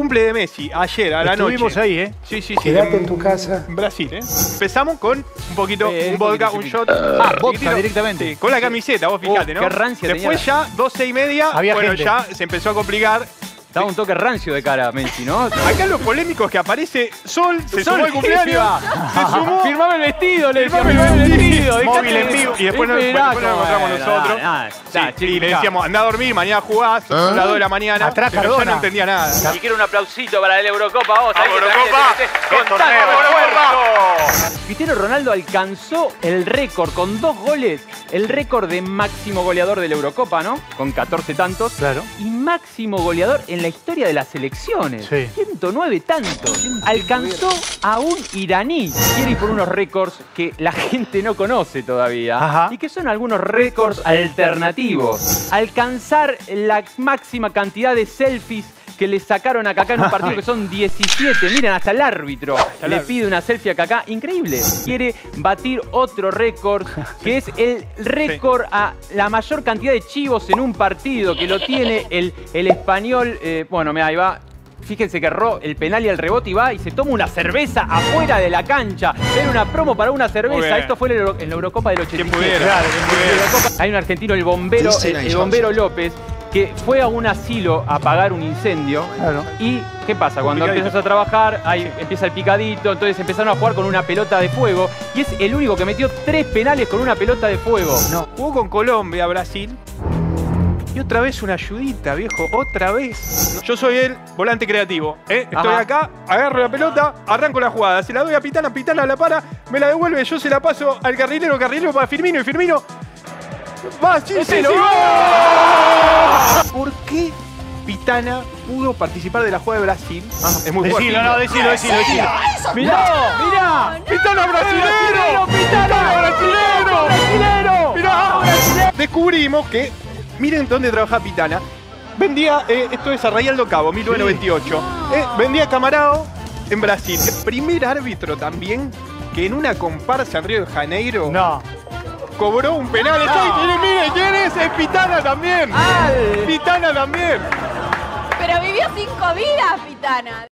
cumple de Messi ayer a la Estuvimos noche. ahí, ¿eh? Sí, sí, sí. Quédate en tu casa. En Brasil, ¿eh? Empezamos con un poquito, Eh, un vodka, un shot. Ah, vodka Chiquitito. directamente. Sí, con la camiseta, vos fijate, Oh, ¿no? qué rancia Después tenía. ya, 12 y media, Había bueno, gente. ya se empezó a complicar. Estaba un toque rancio de cara Messi, ¿no? Acá lo polémico es que aparece Sol, se Sol, sumó al cumpleaños, se sumó, Firmame el vestido, le decía, Firmame el el vestido, móvil en vivo. Y después nos- Esperá, después nos encontramos nosotros. Sí, y le decíamos, andá a dormir, mañana jugás, son las 2 de la mañana. Atrás pero yo Cardona. no entendía nada. Y quiero un aplausito para la Eurocopa, vos. Eurocopa! con torneo. Cristiano Ronaldo alcanzó el récord con dos goles, el récord de máximo goleador de la Eurocopa, ¿no? Con 14 tantos. Claro. Y máximo goleador en la historia de las selecciones. Sí. 109 tantos. Alcanzó a un iraní. Quiere ir por unos récords que la gente no conoce todavía. Ajá. Y que son algunos récords alternativos. Alcanzar la máxima cantidad de selfies que le sacaron a Kaká en un partido que son 17. Miren, hasta el árbitro le pide una selfie a Kaká. Increíble. Quiere batir otro récord, que es el récord a la mayor cantidad de chivos en un partido, que lo tiene el, el español. eh, bueno, mira, ahí va. Fíjense que erró el penal y el rebote y va y se toma una cerveza afuera de la cancha. Era una promo para una cerveza. Esto fue en la Euro- en la Eurocopa del 87. Quien pudiera, Claro. Hay un argentino, el bombero, el, el bombero López, que fue a un asilo a apagar un incendio. Claro. ¿Y qué pasa? Cuando empiezas a trabajar, ahí empieza el picadito, entonces empezaron a jugar con una pelota de fuego y es el único que metió tres penales con una pelota de fuego. No. Jugó con Colombia, Brasil. Y otra vez una ayudita, viejo. Otra vez. Yo soy el volante creativo. ¿eh? Estoy Ajá. acá, agarro la pelota, arranco la jugada. Se la doy a Pitana, Pitana la para, me la devuelve, yo se la paso al carrilero, carrilero para Firmino y Firmino. Sí, sí, sí, ¡gol! ¿Por qué Pitana pudo participar de la jugada de Brasil? es muy fuerte. Decilo, no, decilo, decilo, decilo. ¡Mirá! ¡Mirá! ¡Pitana brasilero! ¡Pitana! brasilero! ¡Brasilero! Mirá, descubrimos que, miren dónde trabaja Pitana. Vendía, eh, esto es Arrayaldo Cabo, 1928. Eh, vendía camarao en Brasil. El primer árbitro también que en una comparsa en Río de Janeiro No. Cobró un penal. Estoy- miren, miren, ¿quién es? Es Pitana también. ¡Al! Pitana también. Pero vivió cinco vidas, Pitana.